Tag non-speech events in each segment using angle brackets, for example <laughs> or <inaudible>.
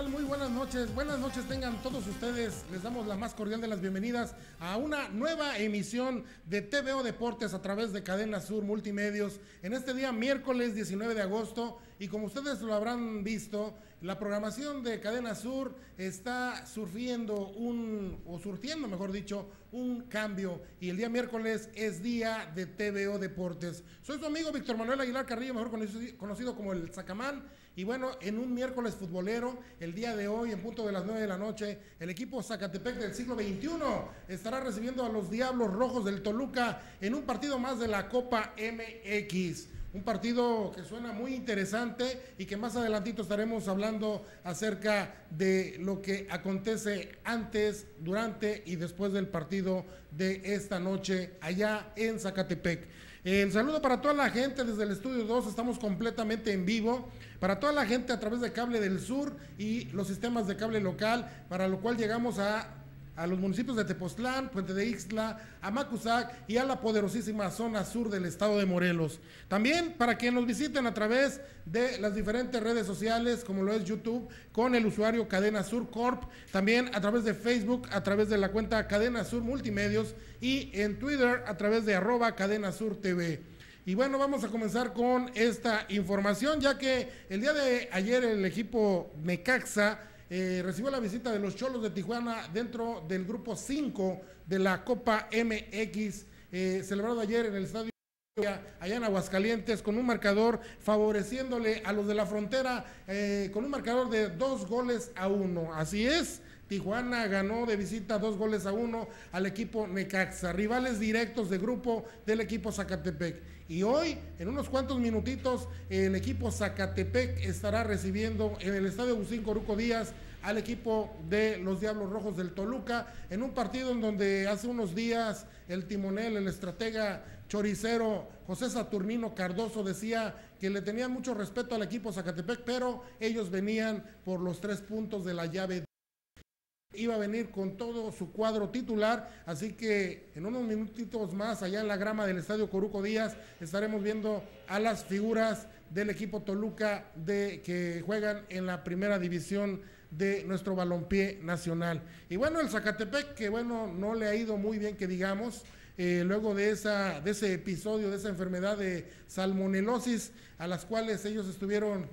¿qué tal? Muy buenas noches. Buenas noches tengan todos ustedes. Les damos la más cordial de las bienvenidas a una nueva emisión de TVO Deportes a través de Cadena Sur Multimedios en este día miércoles 19 de agosto. Y como ustedes lo habrán visto, la programación de Cadena Sur está surgiendo un, o surtiendo, mejor dicho, un cambio. Y el día miércoles es día de TVO Deportes. Soy su amigo Víctor Manuel Aguilar Carrillo, mejor conocido como el Zacamán. Y bueno, en un miércoles futbolero, el día de hoy, en punto de las 9 de la noche, el equipo Zacatepec del siglo XXI estará recibiendo a los Diablos Rojos del Toluca en un partido más de la Copa MX. Un partido que suena muy interesante y que más adelantito estaremos hablando acerca de lo que acontece antes, durante y después del partido de esta noche allá en Zacatepec. El saludo para toda la gente desde el estudio 2, estamos completamente en vivo. Para toda la gente a través de Cable del Sur y los sistemas de cable local, para lo cual llegamos a a los municipios de Tepoztlán, Puente de Ixtla, Amacuzac y a la poderosísima zona sur del estado de Morelos. También para que nos visiten a través de las diferentes redes sociales, como lo es YouTube, con el usuario Cadena Sur Corp, también a través de Facebook, a través de la cuenta Cadena Sur Multimedios y en Twitter a través de arroba Cadena Sur TV. Y bueno, vamos a comenzar con esta información, ya que el día de ayer el equipo Mecaxa eh, recibió la visita de los Cholos de Tijuana dentro del grupo 5 de la Copa MX, eh, celebrado ayer en el estadio allá en Aguascalientes con un marcador favoreciéndole a los de la frontera eh, con un marcador de dos goles a uno. Así es, Tijuana ganó de visita dos goles a uno al equipo Necaxa, rivales directos de grupo del equipo Zacatepec. Y hoy, en unos cuantos minutitos, el equipo Zacatepec estará recibiendo en el estadio Agustín Coruco Díaz al equipo de los Diablos Rojos del Toluca, en un partido en donde hace unos días el timonel, el estratega choricero José Saturnino Cardoso decía que le tenían mucho respeto al equipo Zacatepec, pero ellos venían por los tres puntos de la llave iba a venir con todo su cuadro titular, así que en unos minutitos más allá en la grama del Estadio Coruco Díaz estaremos viendo a las figuras del equipo Toluca de que juegan en la primera división de nuestro balompié nacional. Y bueno, el Zacatepec que bueno, no le ha ido muy bien que digamos, eh, luego de, esa, de ese episodio, de esa enfermedad de salmonelosis, a las cuales ellos estuvieron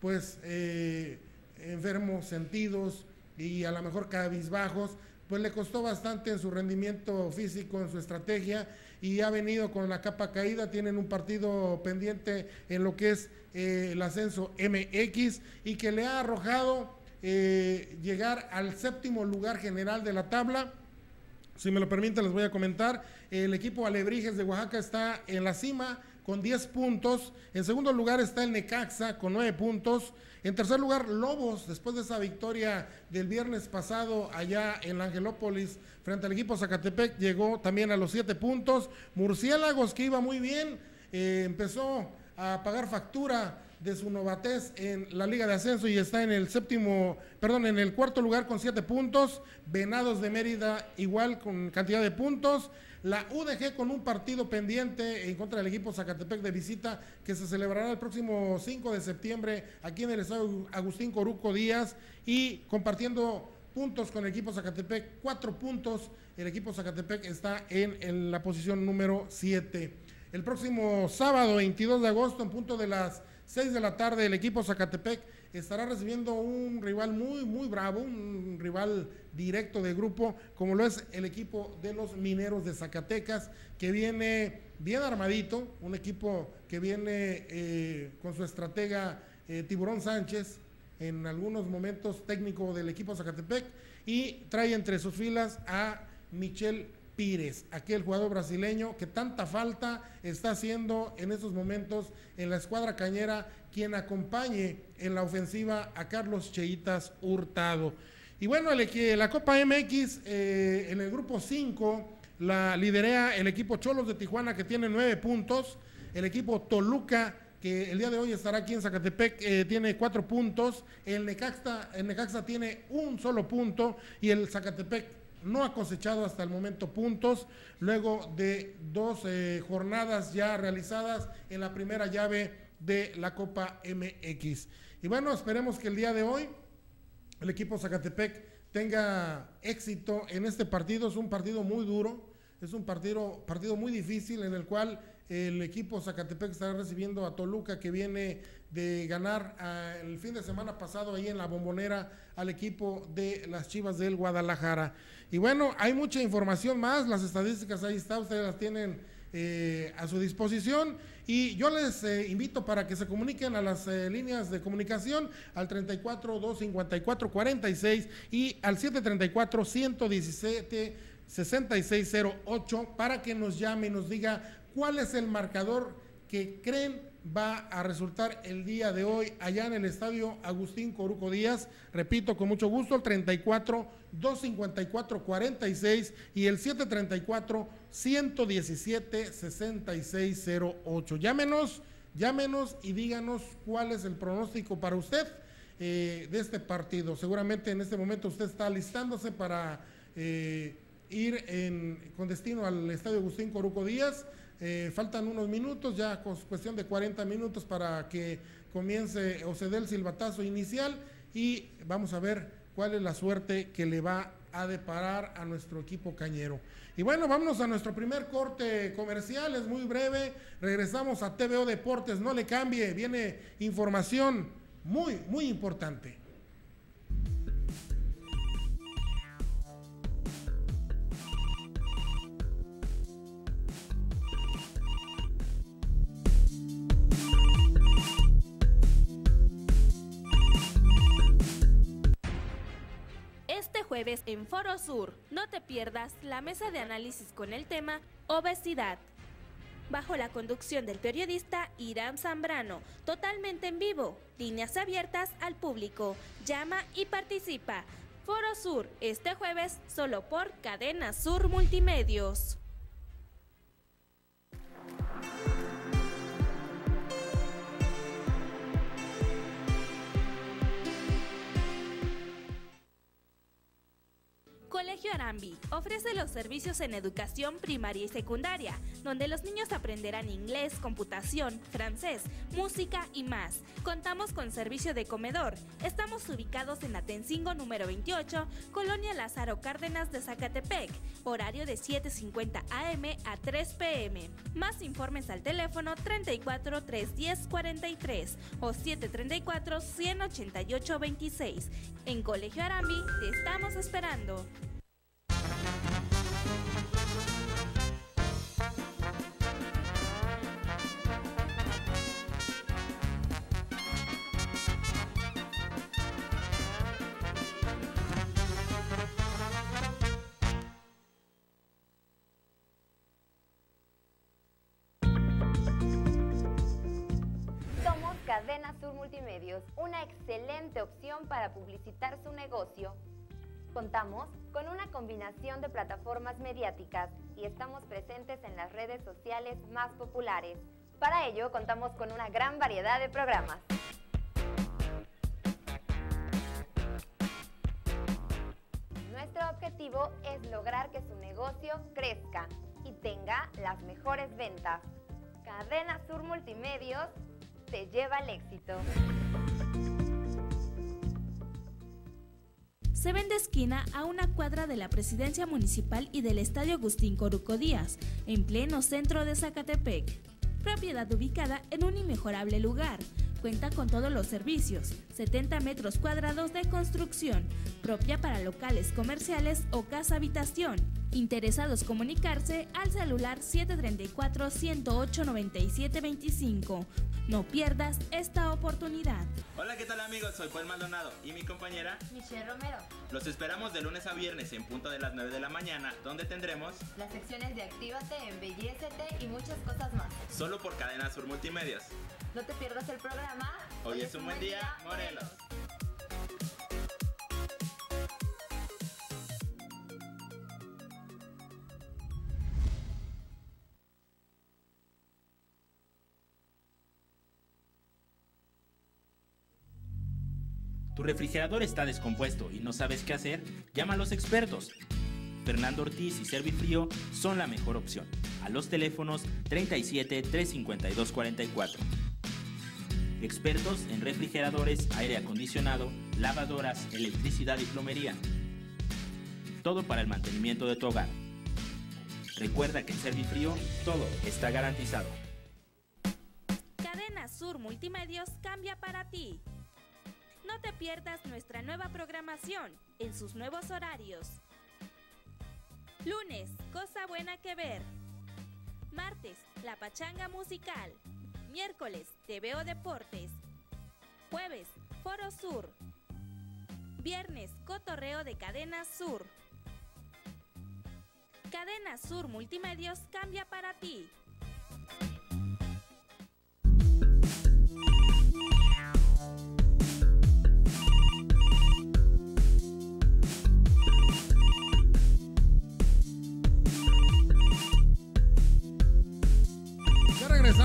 pues eh, enfermos, sentidos, y a lo mejor cabizbajos, pues le costó bastante en su rendimiento físico, en su estrategia y ha venido con la capa caída, tienen un partido pendiente en lo que es eh, el ascenso MX y que le ha arrojado eh, llegar al séptimo lugar general de la tabla. Si me lo permiten, les voy a comentar. El equipo Alebrijes de Oaxaca está en la cima con 10 puntos. En segundo lugar está el Necaxa con 9 puntos. En tercer lugar, Lobos, después de esa victoria del viernes pasado allá en Angelópolis frente al equipo Zacatepec, llegó también a los 7 puntos. Murciélagos, que iba muy bien, eh, empezó a pagar factura de su novatez en la Liga de Ascenso y está en el séptimo, perdón, en el cuarto lugar con siete puntos. Venados de Mérida igual con cantidad de puntos. La UDG con un partido pendiente en contra del equipo Zacatepec de visita que se celebrará el próximo 5 de septiembre aquí en el estado Agustín Coruco Díaz y compartiendo puntos con el equipo Zacatepec, cuatro puntos. El equipo Zacatepec está en, en la posición número 7. El próximo sábado 22 de agosto en punto de las 6 de la tarde el equipo Zacatepec estará recibiendo un rival muy, muy bravo, un rival directo de grupo, como lo es el equipo de los mineros de Zacatecas, que viene bien armadito, un equipo que viene eh, con su estratega eh, Tiburón Sánchez, en algunos momentos técnico del equipo Zacatepec, y trae entre sus filas a Michel Aquel jugador brasileño que tanta falta está haciendo en estos momentos en la escuadra cañera, quien acompañe en la ofensiva a Carlos Cheitas Hurtado. Y bueno, la Copa MX eh, en el grupo 5 la liderea el equipo Cholos de Tijuana que tiene nueve puntos, el equipo Toluca que el día de hoy estará aquí en Zacatepec, eh, tiene cuatro puntos, el Necaxa, el Necaxa tiene un solo punto y el Zacatepec no ha cosechado hasta el momento puntos, luego de dos eh, jornadas ya realizadas en la primera llave de la Copa MX. Y bueno, esperemos que el día de hoy el equipo Zacatepec tenga éxito en este partido. Es un partido muy duro, es un partido, partido muy difícil en el cual el equipo Zacatepec estará recibiendo a Toluca que viene de ganar ah, el fin de semana pasado ahí en la bombonera al equipo de las Chivas del Guadalajara. Y bueno, hay mucha información más, las estadísticas ahí están, ustedes las tienen eh, a su disposición. Y yo les eh, invito para que se comuniquen a las eh, líneas de comunicación al 34 254 46 y al 734 117 6608 para que nos llame y nos diga cuál es el marcador que creen va a resultar el día de hoy allá en el estadio Agustín Coruco Díaz. Repito, con mucho gusto, el 34 254 46 y el 734 117 6608. Llámenos, llámenos y díganos cuál es el pronóstico para usted eh, de este partido. Seguramente en este momento usted está listándose para eh, ir con destino al estadio Agustín Coruco Díaz. Eh, faltan unos minutos, ya cuestión de 40 minutos para que comience o se dé el silbatazo inicial y vamos a ver cuál es la suerte que le va a deparar a nuestro equipo cañero. Y bueno, vámonos a nuestro primer corte comercial, es muy breve. Regresamos a TVO Deportes, no le cambie, viene información muy, muy importante. Jueves en Foro Sur. No te pierdas la mesa de análisis con el tema obesidad. Bajo la conducción del periodista Irán Zambrano, totalmente en vivo, líneas abiertas al público. Llama y participa. Foro Sur, este jueves, solo por Cadena Sur Multimedios. Colegio Arambi ofrece los servicios en educación primaria y secundaria, donde los niños aprenderán inglés, computación, francés, música y más. Contamos con servicio de comedor. Estamos ubicados en Atencingo número 28, Colonia Lázaro Cárdenas de Zacatepec, horario de 7.50 am a 3 pm. Más informes al teléfono 34 310 43 o 734 188 26. En Colegio Arambi te estamos esperando. Cadena Sur Multimedios, una excelente opción para publicitar su negocio. Contamos con una combinación de plataformas mediáticas y estamos presentes en las redes sociales más populares. Para ello contamos con una gran variedad de programas. Nuestro objetivo es lograr que su negocio crezca y tenga las mejores ventas. Cadena Sur Multimedios te lleva al éxito. Se vende esquina a una cuadra de la presidencia municipal y del estadio Agustín Coruco Díaz, en pleno centro de Zacatepec. Propiedad ubicada en un inmejorable lugar. Cuenta con todos los servicios, 70 metros cuadrados de construcción, propia para locales comerciales o casa habitación Interesados comunicarse al celular 734-108-9725. No pierdas esta oportunidad. Hola, ¿qué tal amigos? Soy Paul Maldonado y mi compañera Michelle Romero. Los esperamos de lunes a viernes en punto de las 9 de la mañana, donde tendremos las secciones de Actívate, Embellecete y muchas cosas más. Solo por Cadena Sur Multimedios. No te pierdas el programa. Hoy, es un buen día, Morelos. Tu refrigerador está descompuesto y no sabes qué hacer, llama a los expertos. Fernando Ortiz y Servifrío son la mejor opción. A los teléfonos 37 352 44. Expertos en refrigeradores, aire acondicionado, lavadoras, electricidad y plomería. Todo para el mantenimiento de tu hogar. Recuerda que en Servifrío todo está garantizado. Cadena Sur Multimedios cambia para ti. No te pierdas nuestra nueva programación en sus nuevos horarios. Lunes, cosa buena que ver. Martes, la pachanga musical. Miércoles, TVO Deportes. Jueves, Foro Sur. Viernes, cotorreo de Cadena Sur. Cadena Sur Multimedios cambia para ti.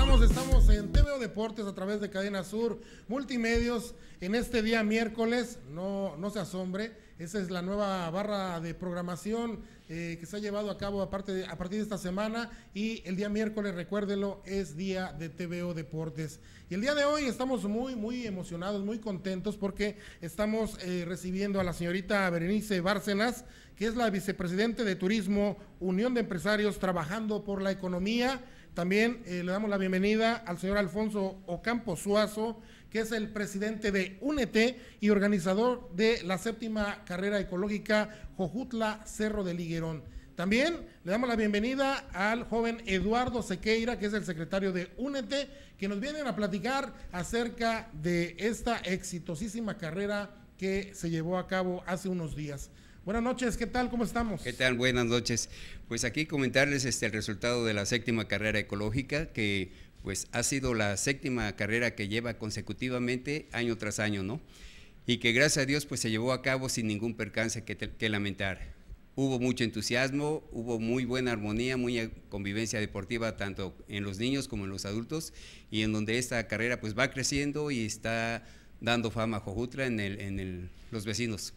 Regresamos, estamos en TVO Deportes a través de Cadena Sur Multimedios en este día miércoles. No, no se asombre, esa es la nueva barra de programación eh, que se ha llevado a cabo aparte de- a partir de esta semana y el día miércoles, recuérdelo, es día de TVO Deportes. Y el día de hoy estamos muy, muy emocionados, muy contentos porque estamos eh, recibiendo a la señorita Berenice Bárcenas, que es la vicepresidente de Turismo, Unión de Empresarios Trabajando por la Economía. También eh, le damos la bienvenida al señor Alfonso Ocampo Suazo, que es el presidente de UNET y organizador de la séptima carrera ecológica Jojutla Cerro de Liguerón. También le damos la bienvenida al joven Eduardo Sequeira, que es el secretario de UNET, que nos vienen a platicar acerca de esta exitosísima carrera que se llevó a cabo hace unos días. Buenas noches, ¿qué tal? ¿Cómo estamos? ¿Qué tal? Buenas noches. Pues aquí comentarles este, el resultado de la séptima carrera ecológica, que pues ha sido la séptima carrera que lleva consecutivamente año tras año, ¿no? Y que gracias a Dios pues se llevó a cabo sin ningún percance que, que lamentar. Hubo mucho entusiasmo, hubo muy buena armonía, muy convivencia deportiva tanto en los niños como en los adultos y en donde esta carrera pues va creciendo y está dando fama a Jojutla en el- los vecinos.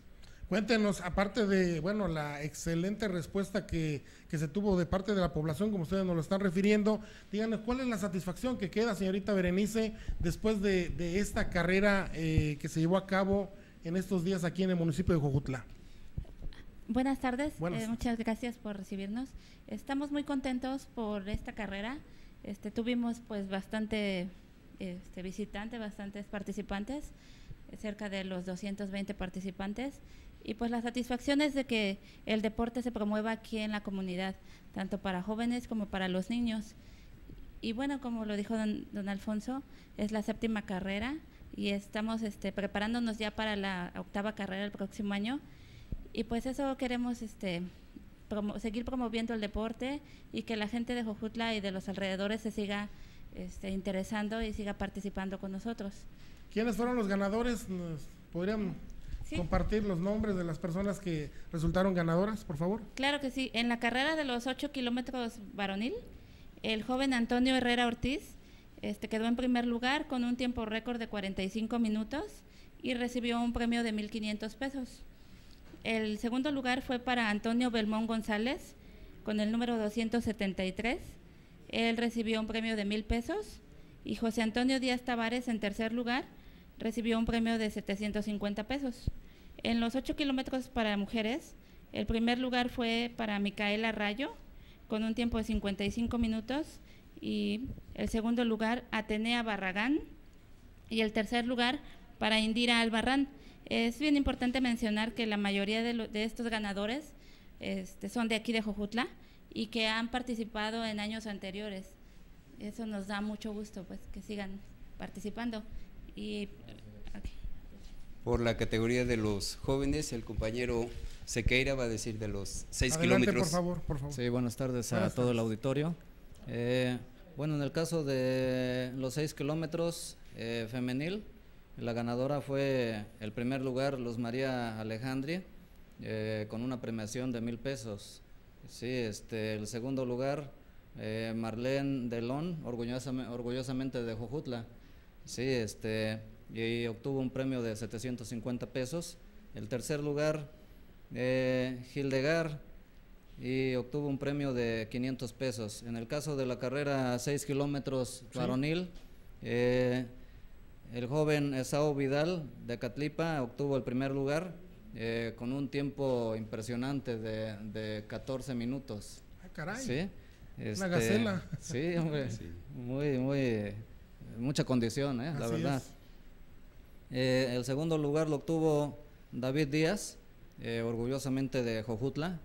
Cuéntenos, aparte de, bueno, la excelente respuesta que, que se tuvo de parte de la población, como ustedes nos lo están refiriendo, díganos cuál es la satisfacción que queda, señorita Berenice, después de, de esta carrera eh, que se llevó a cabo en estos días aquí en el municipio de Jojutla. Buenas tardes, Buenas. eh, muchas gracias por recibirnos. Estamos muy contentos por esta carrera. Este, tuvimos pues bastante este, visitantes, bastantes participantes, cerca de los 220 participantes. Y pues la satisfacción es de que el deporte se promueva aquí en la comunidad, tanto para jóvenes como para los niños. Y bueno, como lo dijo don, don Alfonso, es la séptima carrera y estamos este, preparándonos ya para la octava carrera el próximo año. Y pues eso queremos este, promo- seguir promoviendo el deporte y que la gente de Jojutla y de los alrededores se siga este, interesando y siga participando con nosotros. ¿Quiénes fueron los ganadores? ¿Nos podrían Sí. compartir los nombres de las personas que resultaron ganadoras, por favor? Claro que sí. En la carrera de los 8 kilómetros varonil, el joven Antonio Herrera Ortiz este, quedó en primer lugar con un tiempo récord de 45 minutos y recibió un premio de 1.500 pesos. El segundo lugar fue para Antonio Belmón González con el número 273. Él recibió un premio de 1.000 pesos y José Antonio Díaz Tavares en tercer lugar recibió un premio de 750 pesos. En los 8 kilómetros para mujeres, el primer lugar fue para Micaela Rayo, con un tiempo de 55 minutos, y el segundo lugar, Atenea Barragán, y el tercer lugar para Indira Albarrán. Es bien importante mencionar que la mayoría de, lo- de estos ganadores este, son de aquí de Jojutla y que han participado en años anteriores. Eso nos da mucho gusto, pues, que sigan participando. Y. Por la categoría de los jóvenes, el compañero Sequeira va a decir de los 6 Adelante, kilómetros. por favor, por favor. Sí, buenas tardes a Buenas todo el auditorio. Eh, bueno, en el caso de los 6 kilómetros eh, femenil, la ganadora fue el primer lugar Luz María Alejandri, eh, con una premiación de mil pesos. Sí, este, el segundo lugar, eh, Marlene Delón, orgullosame- orgullosamente de Jojutla. Sí, este, y obtuvo un premio de 750 pesos. El tercer lugar, eh, Hildegard, y obtuvo un premio de 500 pesos. En el caso de la carrera 6 kilómetros varonil, eh, el joven Esau Vidal de Catlipa obtuvo el primer lugar eh, con un tiempo impresionante de, de 14 minutos. Ah, caray. Sí. Una este, gacela. Sí, hombre. Muy, muy, mucha condición, ¿eh? la Así verdad. Eh, el segundo lugar lo obtuvo David Díaz, eh, orgullosamente de Jojutla.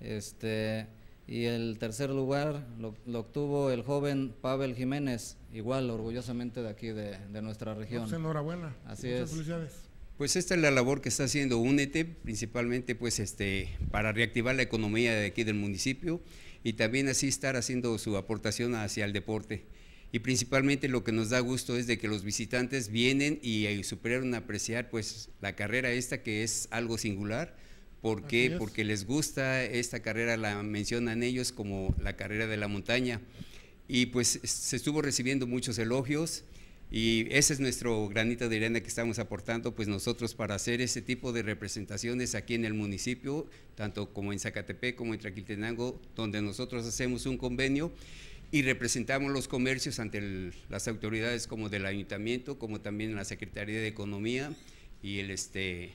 Este, y el tercer lugar lo, lo obtuvo el joven Pavel Jiménez, igual orgullosamente de aquí de, de nuestra región. Pues enhorabuena. Así Muchas es. felicidades. Pues esta es la labor que está haciendo UNETE, principalmente pues este para reactivar la economía de aquí del municipio y también así estar haciendo su aportación hacia el deporte. Y principalmente lo que nos da gusto es de que los visitantes vienen y, eh, supieron apreciar pues la carrera esta que es algo singular. ¿Por qué? Porque les gusta esta carrera, la mencionan ellos como la carrera de la montaña. Y pues se estuvo recibiendo muchos elogios y ese es nuestro granito de arena que estamos aportando, pues nosotros para hacer ese tipo de representaciones aquí en el municipio, tanto como en Zacatepec como en Traquiltenango, donde nosotros hacemos un convenio y representamos los comercios ante el- las autoridades como del ayuntamiento, como también la Secretaría de Economía y el este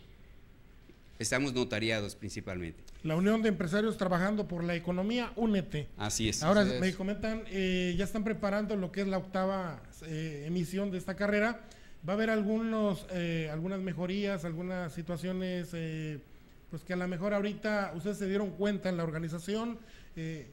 estamos notariados principalmente. La Unión de Empresarios Trabajando por la Economía, únete. Así es. Ahora es. me comentan, eh, ya están preparando lo que es la octava eh, emisión de esta carrera. Va a haber algunos, eh, algunas mejorías, algunas situaciones, eh, pues que a lo mejor ahorita ustedes se dieron cuenta en la organización eh,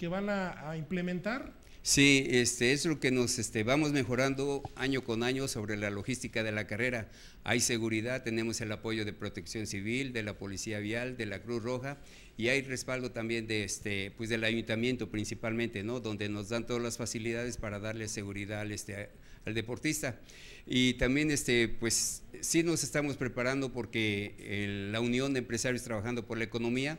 que van a, implementar. Sí, este es lo que nos este, vamos mejorando año con año sobre la logística de la carrera. Hay seguridad, tenemos el apoyo de Protección Civil, de la Policía Vial, de la Cruz Roja y hay respaldo también de este pues del ayuntamiento principalmente, ¿no? Donde nos dan todas las facilidades para darle seguridad al este al deportista. Y también este pues sí nos estamos preparando porque el- la Unión de Empresarios Trabajando por la Economía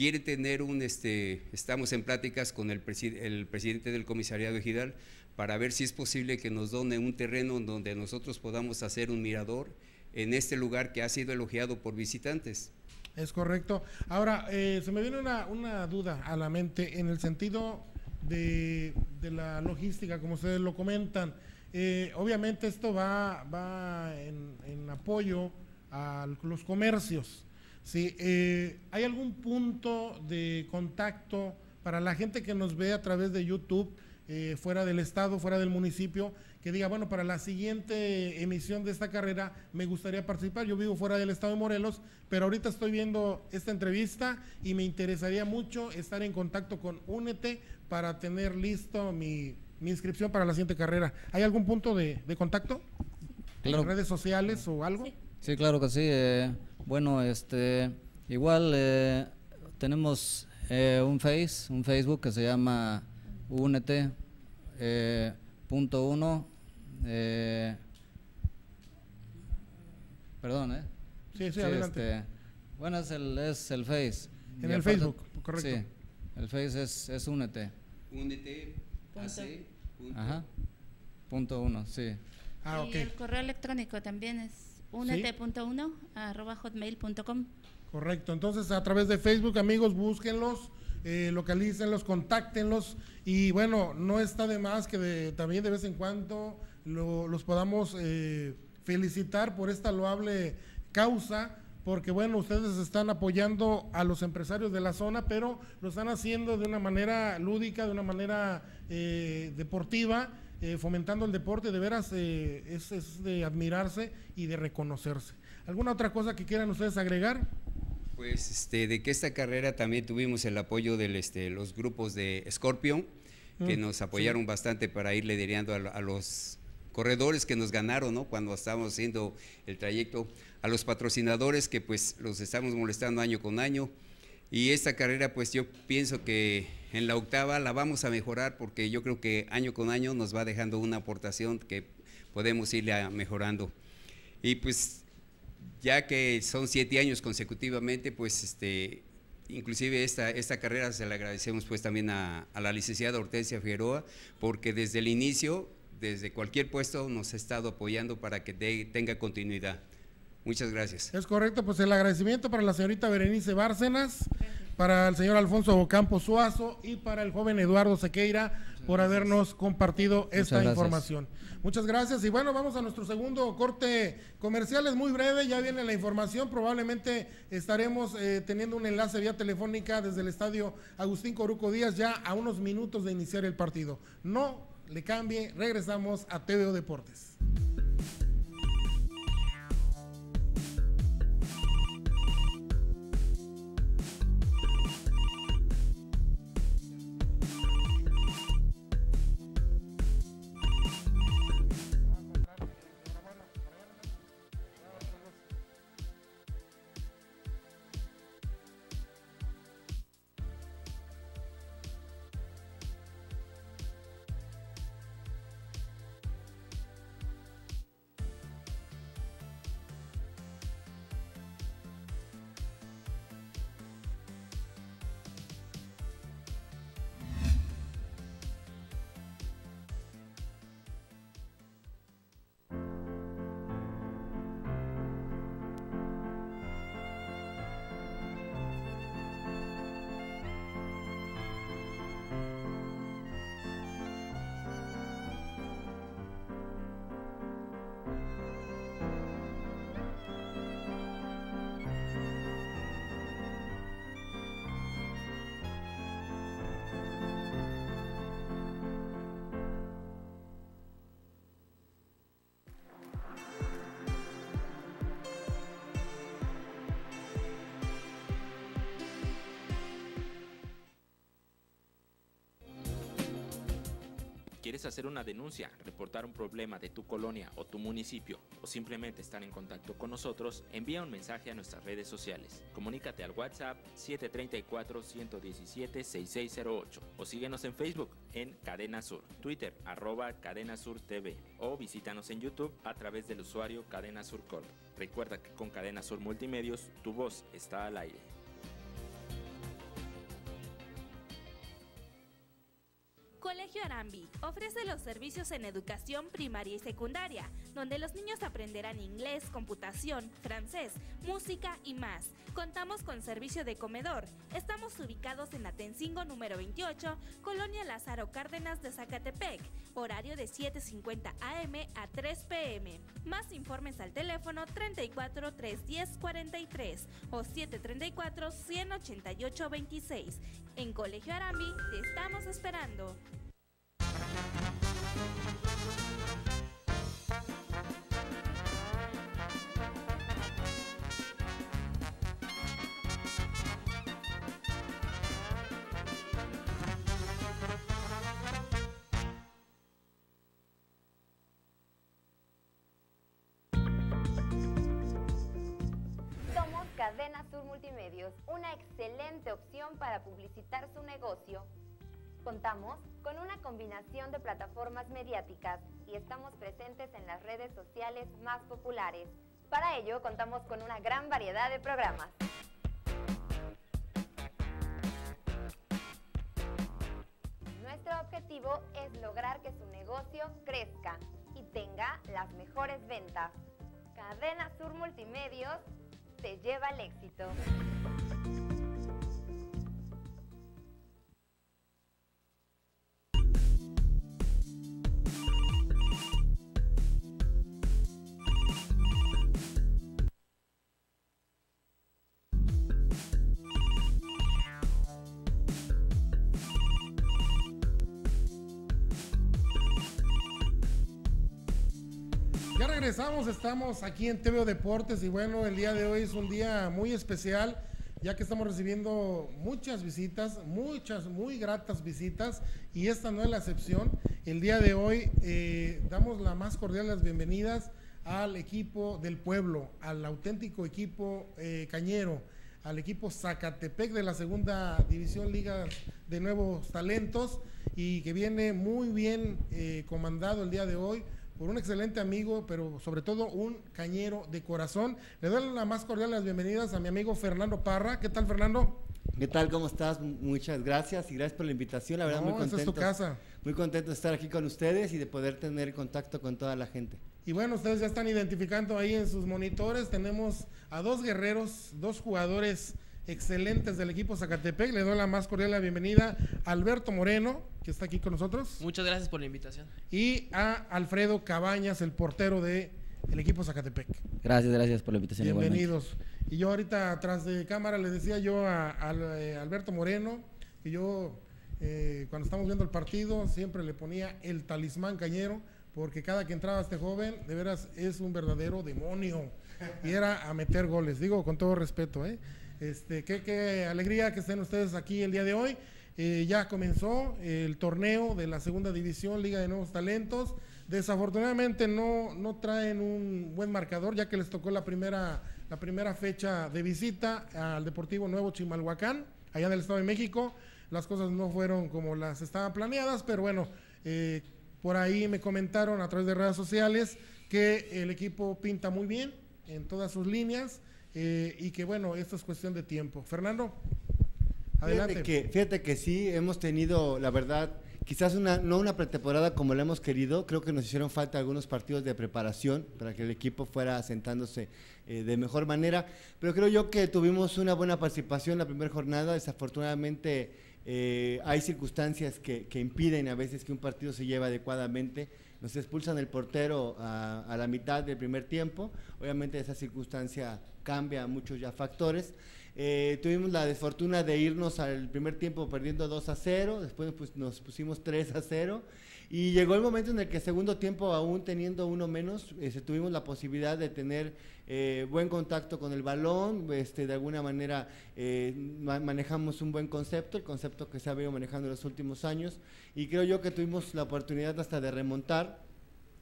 quiere tener un, este, estamos en pláticas con el, presi- el presidente del comisariado ejidal para ver si es posible que nos done un terreno en donde nosotros podamos hacer un mirador en este lugar que ha sido elogiado por visitantes. Es correcto. Ahora, eh, se me viene una, una duda a la mente en el sentido de, de la logística, como ustedes lo comentan. Eh, obviamente esto va, va en apoyo a los comercios. ¿Sí? Eh, ¿Hay algún punto de contacto para la gente que nos ve a través de YouTube, eh, fuera del estado, fuera del municipio, que diga, bueno, para la siguiente emisión de esta carrera me gustaría participar. Yo vivo fuera del estado de Morelos, pero ahorita estoy viendo esta entrevista y me interesaría mucho estar en contacto con Únete para tener listo mi, mi inscripción para la siguiente carrera. ¿Hay algún punto de, de contacto? Claro. ¿En redes sociales o algo? Sí, claro que sí. eh, bueno, este, igual eh, tenemos eh, un Face, un Facebook que se llama Únete eh, punto uno. eh, perdón, ¿eh? Sí, sí, adelante. este, bueno, es el, es el Face. En Y el aparte- Facebook, correcto. Sí, el Face es, es Únete. Únete, Punto. Ajá. Punto uno, sí. Ah, Y ok. el correo electrónico también es unete.1 arroba hotmail.com. Correcto, entonces a través de Facebook, amigos, búsquenlos, eh, localícenlos, contáctenlos y bueno, no está de más que de- también de vez en cuando lo- los podamos eh, felicitar por esta loable causa, porque bueno, ustedes están apoyando a los empresarios de la zona, pero lo están haciendo de una manera lúdica, de una manera eh, deportiva, eh, fomentando el deporte, de veras eh, es, es de admirarse y de reconocerse. ¿Alguna otra cosa que quieran ustedes agregar? Pues este, de que esta carrera también tuvimos el apoyo de este, los grupos de Scorpion, que Mm, nos apoyaron bastante para ir liderando a, a los corredores que nos ganaron, ¿no? Cuando estábamos haciendo el trayecto, a los patrocinadores que pues los estamos molestando año con año. Y esta carrera pues yo pienso que en la octava la vamos a mejorar porque yo creo que año con año nos va dejando una aportación que podemos a- mejorando. Y pues ya que son siete años consecutivamente, pues este, inclusive esta, esta carrera se la agradecemos pues también a, a la licenciada Hortensia Figueroa, porque desde el inicio, desde cualquier puesto, nos ha estado apoyando para que de- tenga continuidad. Muchas gracias. Es correcto, pues el agradecimiento para la señorita Berenice Bárcenas, para el señor Alfonso Campos Suazo y para el joven Eduardo Sequeira por habernos compartido esta información. Muchas gracias. Y bueno, vamos a nuestro segundo corte comercial. Es muy breve, ya viene la información. Probablemente estaremos eh, teniendo un enlace vía telefónica desde el estadio Agustín Coruco Díaz ya a unos minutos de iniciar el partido. No le cambie, regresamos a TVO Deportes. ¿Quieres hacer una denuncia, reportar un problema de tu colonia o tu municipio o simplemente estar en contacto con nosotros? Envía un mensaje a nuestras redes sociales. Comunícate al WhatsApp 734-117-6608 o síguenos en Facebook en Cadena Sur, Twitter arroba Cadena Sur TV o visítanos en YouTube a través del usuario Cadena Sur Corp. Recuerda que con Cadena Sur Multimedios tu voz está al aire. Ofrece los servicios en educación primaria y secundaria, donde los niños aprenderán inglés, computación, francés, música y más. Contamos con servicio de comedor. Estamos ubicados en Atencingo número 28, Colonia Lázaro Cárdenas de Zacatepec, horario de 7.50 am a 3 pm. Más informes al teléfono 34 310 43 o 734 188 26. En Colegio Arambi te estamos esperando. Somos Cadena Sur Multimedios, una excelente opción para publicitar su negocio. Contamos con una combinación de plataformas mediáticas y estamos presentes en las redes sociales más populares. Para ello contamos con una gran variedad de programas. Nuestro objetivo es lograr que su negocio crezca y tenga las mejores ventas. Cadena Sur Multimedios te lleva al éxito. Ya regresamos, estamos aquí en TVO Deportes y bueno, el día de hoy es un día muy especial ya que estamos recibiendo muchas visitas, muchas, muy gratas visitas y esta no es la excepción. El día de hoy eh, damos la más cordial las bienvenidas al equipo del pueblo, al auténtico equipo eh, cañero, al equipo Zacatepec de la segunda división Liga de Nuevos Talentos y que viene muy bien eh, comandado el día de hoy por un excelente amigo, pero sobre todo un cañero de corazón. Le doy la más cordial las bienvenidas a mi amigo Fernando Parra. ¿Qué tal, Fernando? ¿Qué tal? ¿Cómo estás? Muchas gracias y gracias por la invitación. La verdad, No, muy esta contento. es tu casa. Muy contento de estar aquí con ustedes y de poder tener contacto con toda la gente. Y bueno, ustedes ya están identificando ahí en sus monitores. Tenemos a dos guerreros, dos jugadores excelentes del equipo Zacatepec. Le doy la más cordial la bienvenida a Alberto Moreno, que está aquí con nosotros. Muchas gracias por la invitación. Y a Alfredo Cabañas, el portero de el equipo Zacatepec. Gracias, gracias por la invitación. Bienvenidos. Y yo ahorita atrás de cámara le decía yo a, a eh, Alberto Moreno que yo eh, cuando estamos viendo el partido siempre le ponía el talismán cañero porque cada que entraba este joven de veras es un verdadero demonio y era a meter goles, digo con todo respeto. ¿eh? Este, qué, alegría que estén ustedes aquí el día de hoy. Eh, ya comenzó el torneo de la segunda división, Liga de Nuevos Talentos. Desafortunadamente no, no traen un buen marcador, ya que les tocó la primera, la primera fecha de visita al Deportivo Nuevo Chimalhuacán, allá en el Estado de México. Las cosas no fueron como las estaban planeadas, pero bueno, eh, por ahí me comentaron a través de redes sociales que el equipo pinta muy bien en todas sus líneas eh, y que bueno, esto es cuestión de tiempo. Fernando, adelante. Fíjate que, fíjate que sí, hemos tenido, la verdad, quizás una, no una pretemporada como la hemos querido, creo que nos hicieron falta algunos partidos de preparación para que el equipo fuera asentándose eh, de mejor manera, pero creo yo que tuvimos una buena participación la primera jornada, desafortunadamente eh, hay circunstancias que, impiden a veces que un partido se lleve adecuadamente, nos expulsan el portero a, a la mitad del primer tiempo, obviamente esa circunstancia cambia muchos ya factores, eh, tuvimos la desfortuna de irnos al primer tiempo perdiendo 2 a 0, después pues, nos pusimos 3 a 0 y llegó el momento en el que segundo tiempo aún teniendo uno menos, este, tuvimos la posibilidad de tener eh, buen contacto con el balón, este, de alguna manera eh, manejamos un buen concepto, el concepto que se ha venido manejando en los últimos años y creo yo que tuvimos la oportunidad hasta de remontar,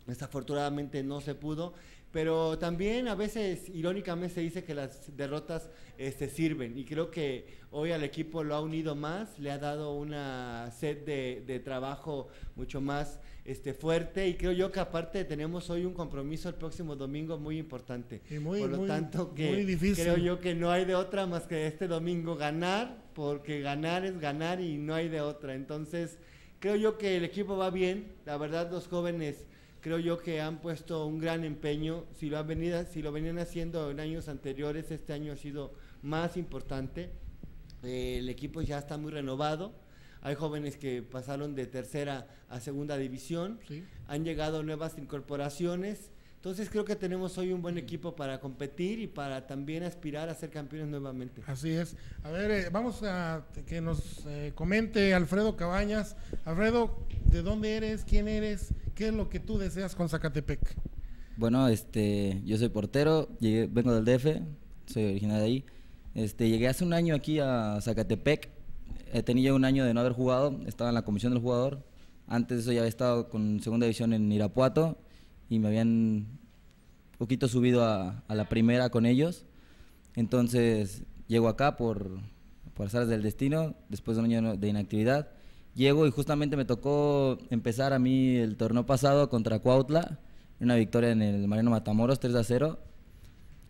desafortunadamente no se pudo pero también a veces irónicamente se dice que las derrotas este, sirven y creo que hoy al equipo lo ha unido más, le ha dado una sed de, trabajo mucho más este, fuerte y creo yo que aparte tenemos hoy un compromiso el próximo domingo muy importante. Y muy, Por lo tanto que difícil. creo yo que no hay de otra más que este domingo ganar, porque ganar es ganar y no hay de otra. Entonces creo yo que el equipo va bien, la verdad los jóvenes creo yo que han puesto un gran empeño. Si lo, han venido, si lo venían haciendo en años anteriores, este año ha sido más importante. Eh, el equipo ya está muy renovado. Hay jóvenes que pasaron de tercera a segunda división. Han llegado nuevas incorporaciones. Entonces creo que tenemos hoy un buen equipo para competir y para también aspirar a ser campeones nuevamente. Así es. A ver, eh, vamos a que nos eh, comente Alfredo Cabañas. Alfredo, ¿de dónde eres? ¿Quién eres? ¿Qué es lo que tú deseas con Zacatepec? Bueno, este, yo soy portero, llegué, vengo del DF, soy originario de ahí. Este, llegué hace un año aquí a Zacatepec. He tenido un año de no haber jugado, estaba en la comisión del jugador. Antes de eso ya había estado con segunda división en Irapuato y me habían poquito subido a, la primera con ellos. Entonces llego acá por, por del destino, después de un año de inactividad. Llego y justamente me tocó empezar a mí el torneo pasado contra Cuautla, una victoria en el Mariano Matamoros 3 a 0.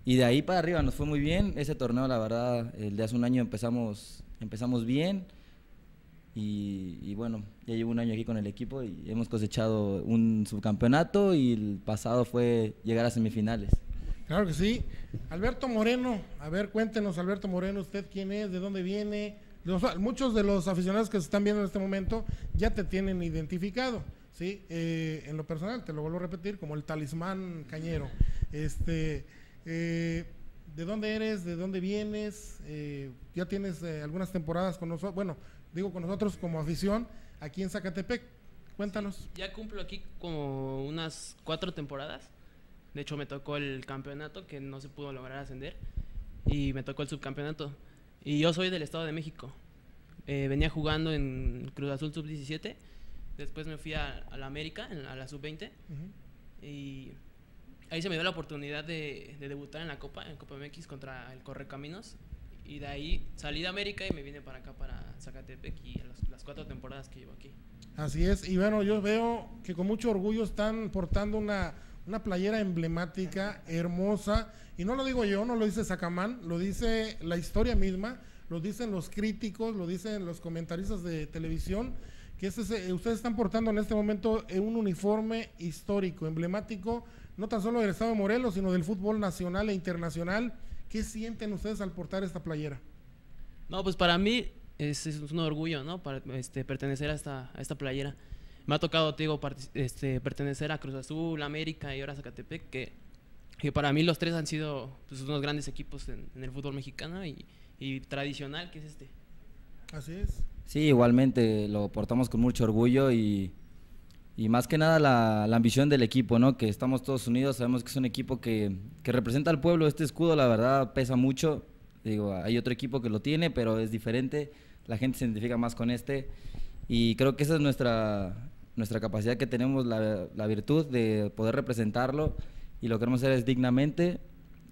Y de ahí para arriba nos fue muy bien. Ese torneo, la verdad, el de hace un año empezamos, empezamos bien y, bueno, ya llevo un año aquí con el equipo y hemos cosechado un subcampeonato y el pasado fue llegar a semifinales. Claro que sí. Alberto Moreno, a ver, cuéntenos, Alberto Moreno, ¿usted quién es? ¿De dónde viene? muchos de los aficionados que se están viendo en este momento ya te tienen identificado, ¿sí? Eh, en lo personal, te lo vuelvo a repetir, como el talismán cañero. Este, eh, ¿De dónde eres? ¿De dónde vienes? Eh, ya tienes algunas temporadas con nosotros. Bueno, digo con nosotros como afición, aquí en Zacatepec. Cuéntanos. ya cumplo aquí como unas cuatro temporadas. De hecho, me tocó el campeonato que no se pudo lograr ascender. Y me tocó el subcampeonato. Y yo soy del Estado de México. Eh, venía jugando en Cruz Azul Sub-17. Después me fui a, la América, a la Sub-20. Y ahí se me dio la oportunidad de, de, debutar en la Copa, en Copa MX contra el Correcaminos. Y de ahí salí de América y me vine para acá, para Zacatepec y las, cuatro temporadas que llevo aquí. Así es, y bueno, yo veo que con mucho orgullo están portando una, una playera emblemática, hermosa, y no lo digo yo, no lo dice Sacamán, lo dice la historia misma, lo dicen los críticos, lo dicen los comentaristas de televisión, que este, ustedes están portando en este momento un uniforme histórico, emblemático, no tan solo del Estado de Morelos, sino del fútbol nacional e internacional ¿Qué sienten ustedes al portar esta playera? No, pues para mí es, es un orgullo, ¿no? Para este, pertenecer a esta, a esta playera. Me ha tocado, te digo, este, pertenecer a Cruz Azul, América y ahora Zacatepec, que, que para mí los tres han sido pues, unos grandes equipos en, en el fútbol mexicano y, y tradicional, que es este. Así es. Sí, igualmente lo portamos con mucho orgullo y, y más que nada la, la ambición del equipo, ¿no? Que estamos todos unidos, sabemos que es un equipo que, que representa al pueblo. Este escudo, la verdad, pesa mucho. Digo, hay otro equipo que lo tiene, pero es diferente. La gente se identifica más con este. Y creo que esa es nuestra, nuestra capacidad que tenemos, la, la virtud de poder representarlo. Y lo que queremos hacer es dignamente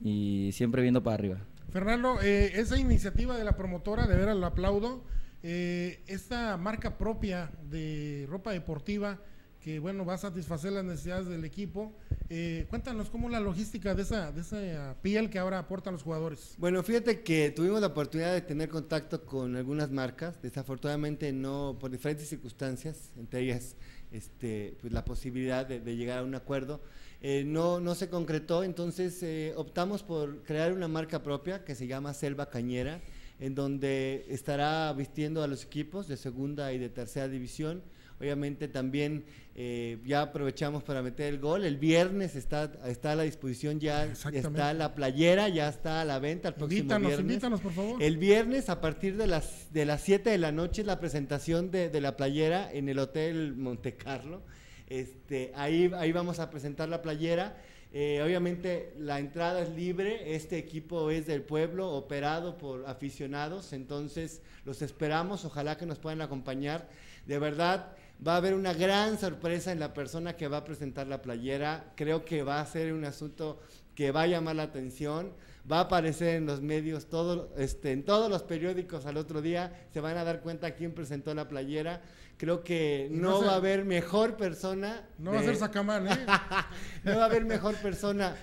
y siempre viendo para arriba. Fernando, eh, esa iniciativa de la promotora, de veras lo aplaudo. Eh, esta marca propia de ropa deportiva que bueno va a satisfacer las necesidades del equipo. Eh, cuéntanos cómo la logística de esa, de esa piel que ahora aportan los jugadores. Bueno, fíjate que tuvimos la oportunidad de tener contacto con algunas marcas, desafortunadamente no por diferentes circunstancias, entre ellas este, pues la posibilidad de, llegar a un acuerdo, eh, no, no se concretó, entonces eh, optamos por crear una marca propia que se llama Selva Cañera, en donde estará vistiendo a los equipos de segunda y de tercera división. Obviamente también eh, ya aprovechamos para meter el gol. El viernes está, está a la disposición ya, está la playera, ya está a la venta el próximo Invítanos, viernes. invítanos, por favor. El viernes a partir de las de las 7 de la noche es la presentación de, de la playera en el Hotel Monte Carlo. Este, ahí, ahí vamos a presentar la playera. Eh, obviamente la entrada es libre, este equipo es del pueblo, operado por aficionados, entonces los esperamos, ojalá que nos puedan acompañar. De verdad, va a haber una gran sorpresa en la persona que va a presentar la playera, creo que va a ser un asunto que va a llamar la atención, va a aparecer en los medios, todo, este, en todos los periódicos al otro día, se van a dar cuenta quién presentó la playera. Creo que no, va a haber mejor persona. No va a ser Sacamán, ¿eh? <laughs> no va a haber mejor persona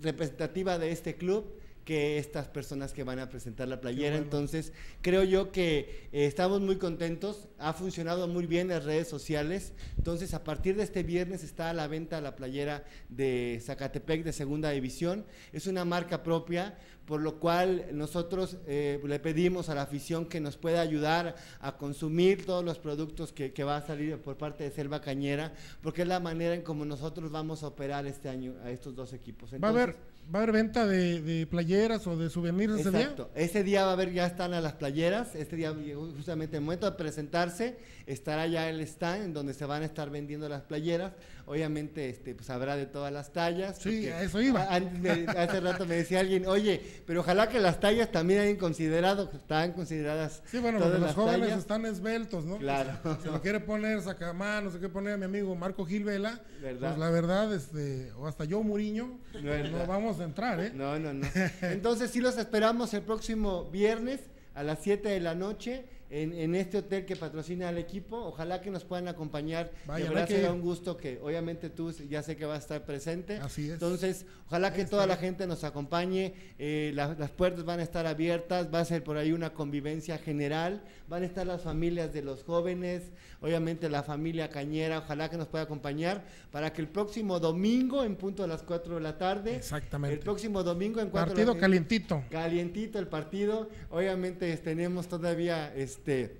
representativa de este club que estas personas que van a presentar la playera. bueno. Entonces, creo yo que eh, estamos muy contentos. Ha funcionado muy bien las redes sociales. Entonces, a partir de este viernes está a la venta la playera de Zacatepec de Segunda División. Es una marca propia, por lo cual nosotros eh, le pedimos a la afición que nos pueda ayudar a consumir todos los productos que, que va a salir por parte de Selva Cañera, porque es la manera en como nosotros vamos a operar este año a estos dos equipos. ¿Va a haber, va a haber venta de, de playeras o de souvenirs ese día? Exacto. Ese día va a haber, ya están a las playeras. Este día, justamente en el momento de presentarse, estará ya el stand en donde se van a estar vendiendo las playeras. Obviamente, este, pues habrá de todas las tallas. Sí, a eso iba. me- hace rato me decía alguien, oye, pero ojalá que las tallas también hayan considerado, que estaban consideradas. Sí, bueno, todas los las jóvenes tallas. están esbeltos, ¿no? Claro. Pues, se lo quiere poner Sacamán, no se quiere poner a mi amigo Marco Gil Vela. ¿Verdad? Pues la verdad, este, o hasta yo, Muriño, ¿Verdad? no vamos a entrar, ¿eh? No, no, no. <laughs> Entonces sí los esperamos el próximo viernes a las 7 de la noche en, en este hotel que patrocina al equipo. Ojalá que nos puedan acompañar. Vayan, de verdad que será un gusto que obviamente tú ya sé que vas a estar presente. Así es. Entonces, ojalá que toda la gente nos acompañe. eh, la- las puertas van a estar abiertas, va a ser por ahí una convivencia general. Van a estar las familias de los jóvenes, obviamente la familia cañera. Ojalá que nos pueda acompañar para que el próximo domingo, en punto a las 4 de la tarde, Exactamente. el próximo domingo en cuatro Partido de la- calientito. Calientito el partido. Obviamente es- tenemos todavía este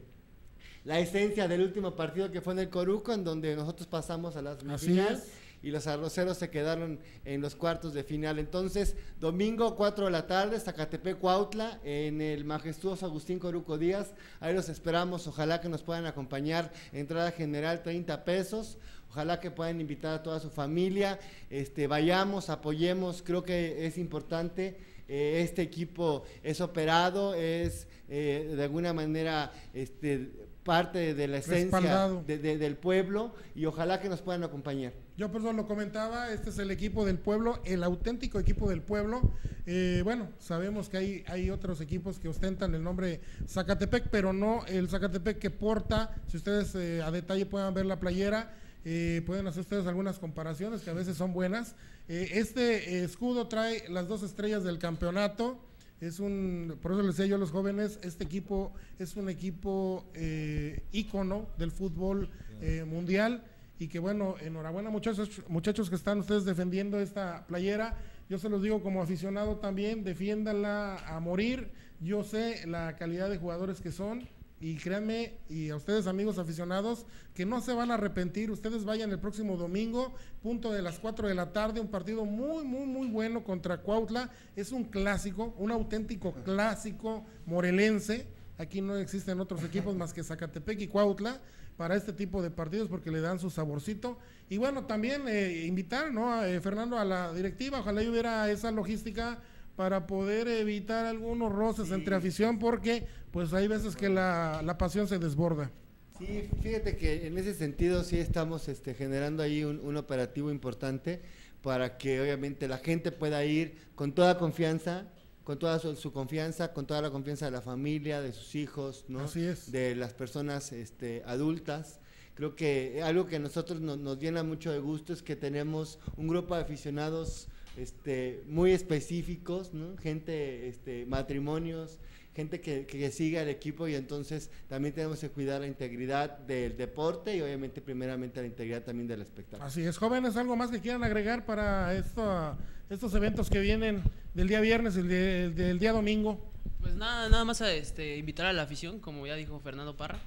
la esencia del último partido que fue en el Coruco, en donde nosotros pasamos a la semifinal es. Y los arroceros se quedaron en los cuartos de final. Entonces, domingo 4 de la tarde, Zacatepec Cuautla, en el majestuoso Agustín Coruco Díaz. Ahí los esperamos. Ojalá que nos puedan acompañar. Entrada general 30 pesos. Ojalá que puedan invitar a toda su familia. Este, vayamos, apoyemos. Creo que es importante. Eh, este equipo es operado, es eh, de alguna manera este, parte de la esencia de- de- del pueblo y ojalá que nos puedan acompañar. Yo por eso lo comentaba, este es el equipo del pueblo, el auténtico equipo del pueblo. Eh, bueno, sabemos que hay, hay otros equipos que ostentan el nombre Zacatepec, pero no el Zacatepec que porta, si ustedes eh, a detalle puedan ver la playera, eh, pueden hacer ustedes algunas comparaciones que a veces son buenas. Este escudo trae las dos estrellas del campeonato. Es un, por eso les decía yo a los jóvenes, este equipo es un equipo eh, ícono del fútbol eh, mundial y que bueno, enhorabuena muchachos, muchachos que están ustedes defendiendo esta playera. Yo se los digo como aficionado también, defiéndanla a morir. Yo sé la calidad de jugadores que son y créanme, y a ustedes amigos aficionados, que no se van a arrepentir. Ustedes vayan el próximo domingo, punto de las 4 de la tarde, un partido muy, muy, muy bueno contra Cuautla. Es un clásico, un auténtico clásico morelense. Aquí no existen otros equipos <laughs> más que Zacatepec y Cuautla para este tipo de partidos porque le dan su saborcito. Y bueno, también eh, invitar, ¿no? A, eh, Fernando, a la directiva, ojalá hubiera esa logística para poder evitar algunos roces entre afición porque pues hay veces que la, la, pasión se desborda. Sí, fíjate que en ese sentido sí estamos este, generando ahí un, un operativo importante para que obviamente la gente pueda ir con toda confianza, con toda su, su, confianza, con toda la confianza de la familia, de sus hijos, ¿no? Así es. de las personas este, adultas. Creo que algo que a nosotros no, nos llena mucho de gusto es que tenemos un grupo de aficionados este, muy específicos, ¿no? gente, este, matrimonios, gente que, que, sigue al equipo y entonces también tenemos que cuidar la integridad del deporte y obviamente primeramente la integridad también del espectáculo. Así es, jóvenes, ¿algo más que quieran agregar para esto, estos eventos que vienen del día viernes y el del, del día domingo? Pues nada, nada más a este, invitar a la afición, como ya dijo Fernando Parra,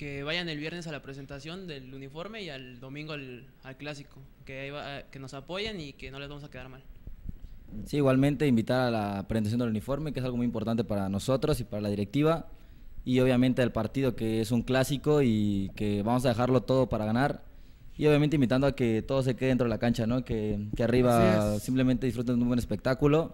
que vayan el viernes a la presentación del uniforme y al domingo al, al clásico, que, va, que nos apoyen y que no les vamos a quedar mal. Sí, igualmente invitar a la presentación del uniforme, que es algo muy importante para nosotros y para la directiva, y obviamente el partido, que es un clásico y que vamos a dejarlo todo para ganar, y obviamente invitando a que todo se quede dentro de la cancha, ¿no? que, que arriba simplemente disfruten de un buen espectáculo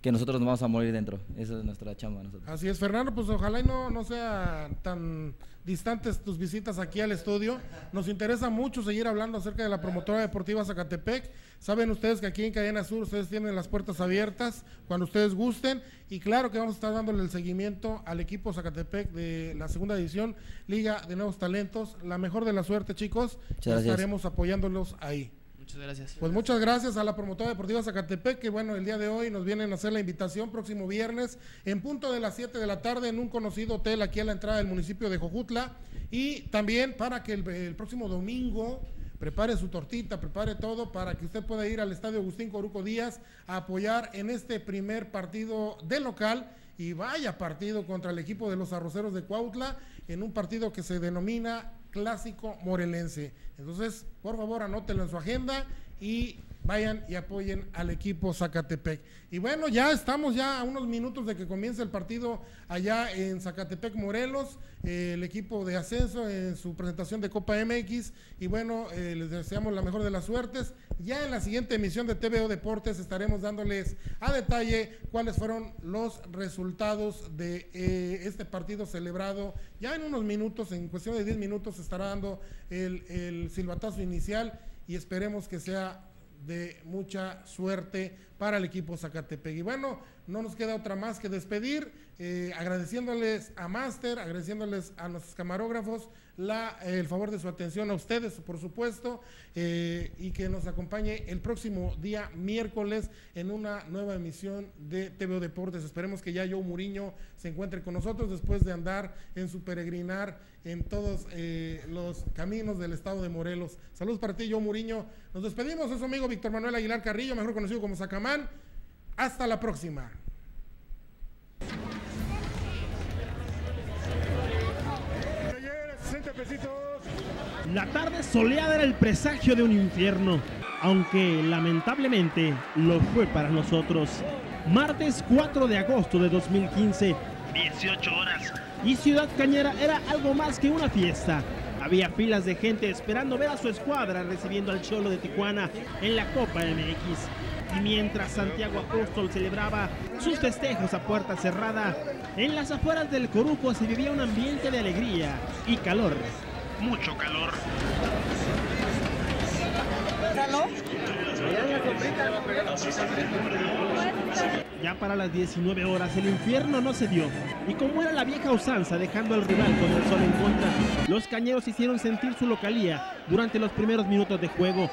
que nosotros nos vamos a morir dentro. Esa es nuestra chamba. Nosotros. Así es, Fernando, pues ojalá y no, no sea tan distantes tus visitas aquí al estudio. Nos interesa mucho seguir hablando acerca de la promotora deportiva Zacatepec. Saben ustedes que aquí en Cadena Sur ustedes tienen las puertas abiertas cuando ustedes gusten. Y claro que vamos a estar dándole el seguimiento al equipo Zacatepec de la segunda división, Liga de Nuevos Talentos. La mejor de la suerte, chicos. Estaremos apoyándolos ahí. Muchas gracias. Pues muchas gracias a la promotora deportiva Zacatepec, que bueno, el día de hoy nos vienen a hacer la invitación próximo viernes en punto de las 7 de la tarde en un conocido hotel aquí a la entrada del municipio de Jojutla. Y también para que el, el próximo domingo prepare su tortita, prepare todo para que usted pueda ir al estadio Agustín Coruco Díaz a apoyar en este primer partido de local y vaya partido contra el equipo de los arroceros de Cuautla en un partido que se denomina Clásico Morelense. Entonces, por favor, anótelo en su agenda y vayan y apoyen al equipo Zacatepec. Y bueno, ya estamos ya a unos minutos de que comience el partido allá en Zacatepec, Morelos, eh, el equipo de ascenso en su presentación de Copa MX. Y bueno, eh, les deseamos la mejor de las suertes. Ya en la siguiente emisión de TVO Deportes estaremos dándoles a detalle cuáles fueron los resultados de eh, este partido celebrado. Ya en unos minutos, en cuestión de 10 minutos, estará dando el silbatazo inicial y esperemos que sea de mucha suerte para el equipo Zacatepec. Y bueno, no nos queda otra más que despedir, eh, agradeciéndoles a Master, agradeciéndoles a nuestros camarógrafos el favor de su atención, a ustedes, por supuesto, eh, y que nos acompañe el próximo día miércoles en una nueva emisión de TVO Deportes. Esperemos que ya Joe Muriño se encuentre con nosotros después de andar en su peregrinar en todos eh, los caminos del estado de Morelos. Saludos para ti, Joe Muriño. Nos despedimos, es su amigo Víctor Manuel Aguilar Carrillo, mejor conocido como Hasta la próxima. La tarde soleada era el presagio de un infierno, aunque lamentablemente lo fue para nosotros. Martes 4 de agosto de 2015, 18 horas. Y Ciudad Cañera era algo más que una fiesta. Había filas de gente esperando ver a su escuadra recibiendo al Cholo de Tijuana en la Copa MX. Y mientras Santiago Apóstol celebraba sus festejos a puerta cerrada, en las afueras del Coruco se vivía un ambiente de alegría y calor. Mucho calor. Ya para las 19 horas el infierno no se dio. Y como era la vieja usanza dejando al rival con el sol en contra, los cañeros hicieron sentir su localía durante los primeros minutos de juego.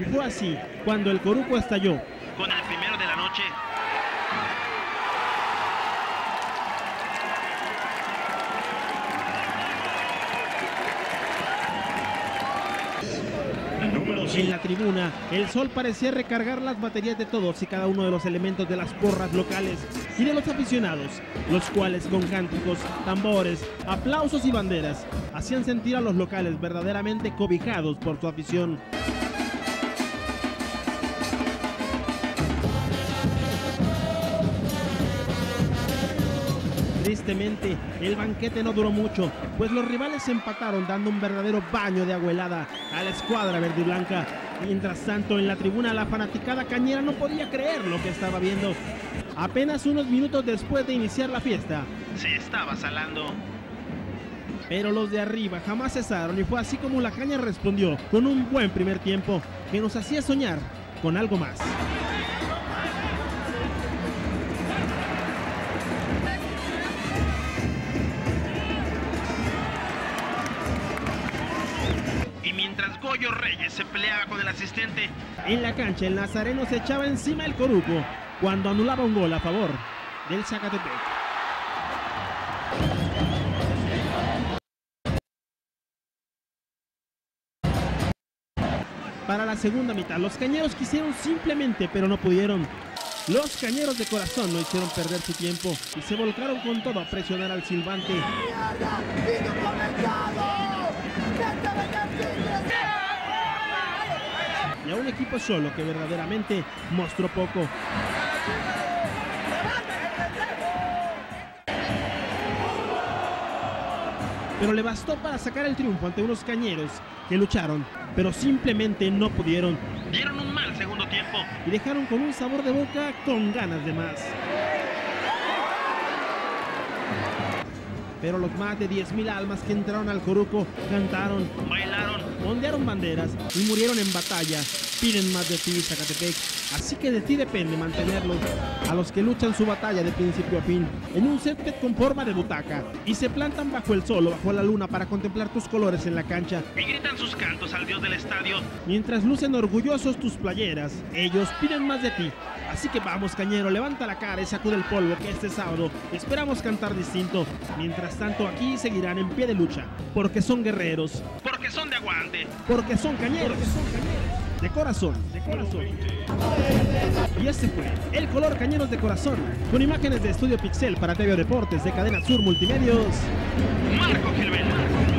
Y fue así cuando el Coruco estalló. Con el primero de la noche, En la tribuna, el sol parecía recargar las baterías de todos y cada uno de los elementos de las porras locales y de los aficionados, los cuales con cánticos, tambores, aplausos y banderas hacían sentir a los locales verdaderamente cobijados por su afición. Tristemente, el banquete no duró mucho, pues los rivales empataron dando un verdadero baño de agüelada a la escuadra verde y blanca. Mientras tanto, en la tribuna la fanaticada cañera no podía creer lo que estaba viendo. Apenas unos minutos después de iniciar la fiesta, Se estaba salando. pero los de arriba jamás cesaron y fue así como la caña respondió con un buen primer tiempo que nos hacía soñar con algo más. Y mientras Goyo Reyes se peleaba con el asistente, En la cancha, el Nazareno se echaba encima el Coruco cuando anulaba un gol a favor del Zacatepec. Para la segunda mitad, los cañeros quisieron simplemente, pero no pudieron. Los cañeros de corazón no hicieron perder su tiempo y se volcaron con todo a presionar al silbante. Y a un equipo solo que verdaderamente mostró poco. Pero le bastó para sacar el triunfo ante unos cañeros que lucharon, pero simplemente no pudieron dieron un mal segundo tiempo. y dejaron con un sabor de boca con ganas de más. Pero los más de 10.000 almas que entraron al Coruco cantaron, bailaron, ondearon banderas y murieron en batalla. Piden más de ti, Zacatepec. Así que de ti depende mantenerlos. A los que luchan su batalla de principio a fin, en un césped con forma de butaca, y se plantan bajo el sol o bajo la luna para contemplar tus colores en la cancha. Y gritan sus cantos al dios del estadio. Mientras lucen orgullosos tus playeras, ellos piden más de ti. Así que vamos, cañero, levanta la cara y sacude el polvo que este sábado esperamos cantar distinto. Mientras tanto, aquí seguirán en pie de lucha, porque son guerreros, Porque son de aguante. porque son cañeros, de corazón, de corazón. Y este fue el color cañeros de corazón, con imágenes de Estudio Pixel para TV Deportes de Cadena Sur Multimedios. Marco Gilbert.